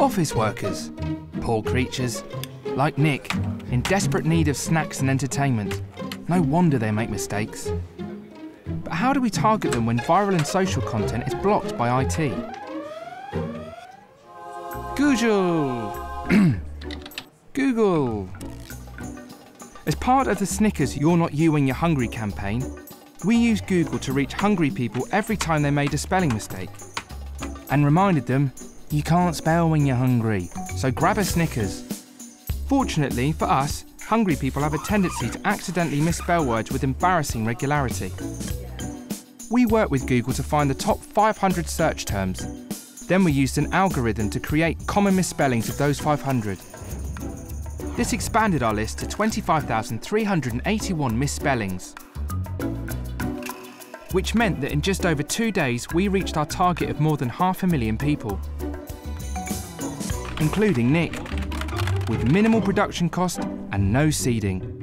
Office workers, poor creatures, like Nick, in desperate need of snacks and entertainment. No wonder they make mistakes. But how do we target them when viral and social content is blocked by IT? Google! Google! As part of the Snickers You're Not You When You're Hungry campaign, we used Google to reach hungry people every time they made a spelling mistake and reminded them you can't spell when you're hungry, so grab a Snickers. Fortunately for us, hungry people have a tendency to accidentally misspell words with embarrassing regularity. We worked with Google to find the top 500 search terms. Then we used an algorithm to create common misspellings of those 500. This expanded our list to 25,381 misspellings. Which meant that in just over two days we reached our target of more than half a million people. Including Nick, with minimal production cost and no seeding.